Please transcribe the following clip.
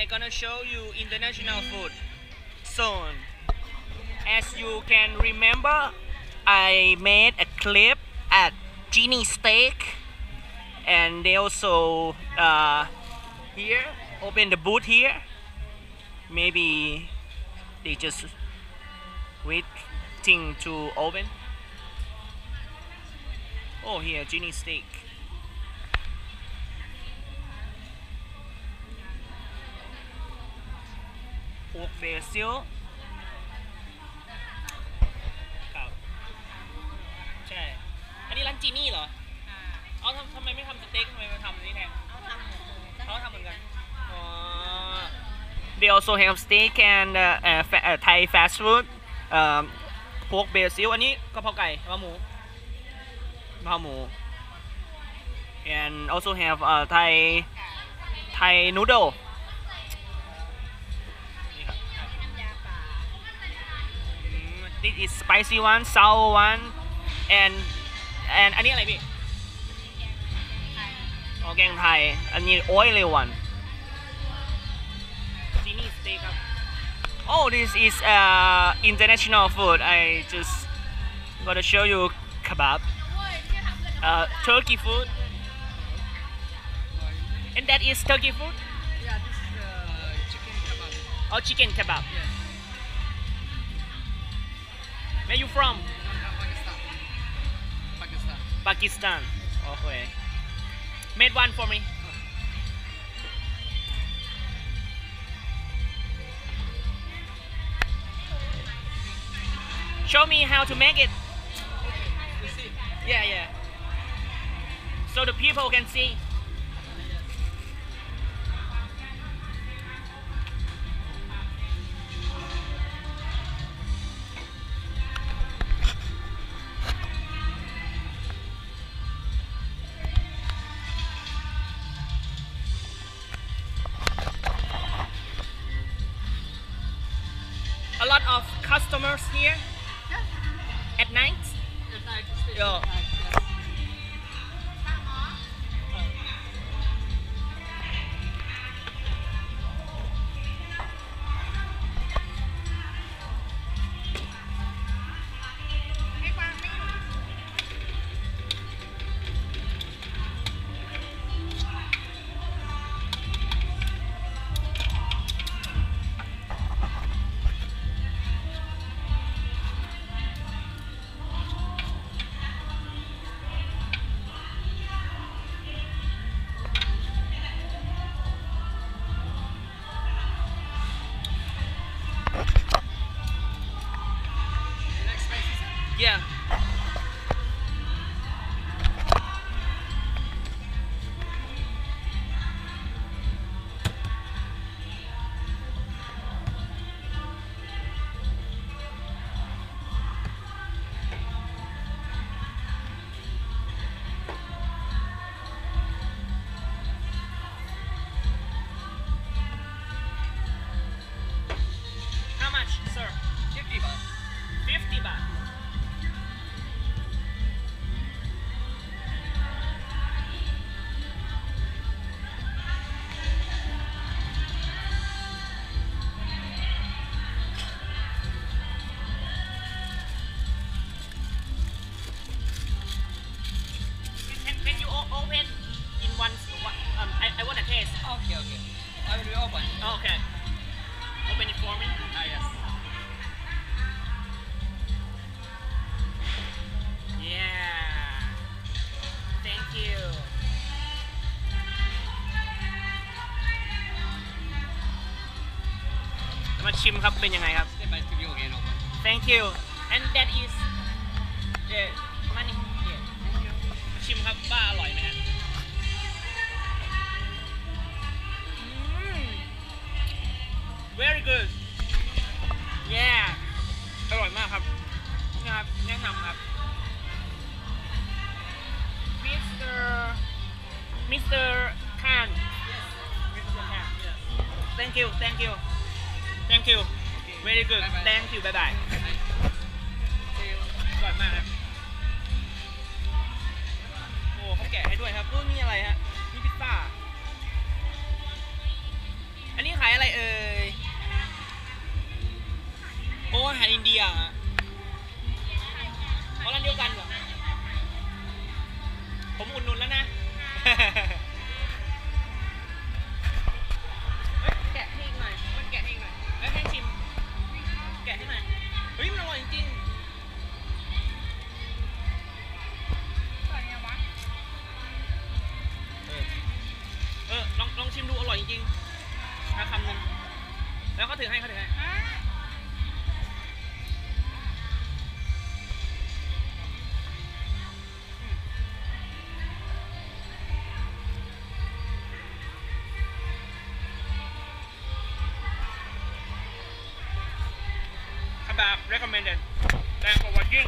I'm gonna show you international food soon. As you can remember, I made a clip at Genie Steak, and they also uh, here open the booth here. Maybe they just waiting to open. Oh, here Genie Steak. Pork basil ครับใช่ อันนี้ร้านจีนี่เหรอเอาทำทำไมไม่ทำสเต็กทำไมมาทำอันนี้แทนเขาทำเหมือนกันอ๋อ They also have steak and uh, uh, fa- uh, Thai fast food um, pork basil อันนี้กะเพราไก่กะเพราหมูกะเพราหมู and also have uh, Thai Thai noodle This is spicy one, sour one, and and อันนี้อะไรพี่อ๋อแกงไทย อันนี้ oily one จีนี่สเต็กครับ Oh this is uh international food I just gotta show you kebab uh turkey food and that is turkey food Yeah, this is uh, chicken kebab. or chicken kebab Yes. where you from. Pakistan. Pakistan. Okay. Made one for me. Show me how to make it. Yeah, yeah. So the people can see. Lot of customers here at night. At night, Yeah. Yeah. I will be open. Oh, okay. Open it for me. Ah, yes. Yeah. Thank you. มาชิมครับเป็นยังไงครับ Step by step you again open. Thank you and that is the money yeah. ำครับ Mr. Mr. Khan Mr. Khan thank you thank you thank you very good Bye-bye. thank you bye bye แล้วเขาถือให้เขาถือให้คาบาบ recommended แรงกว่ายิ่ง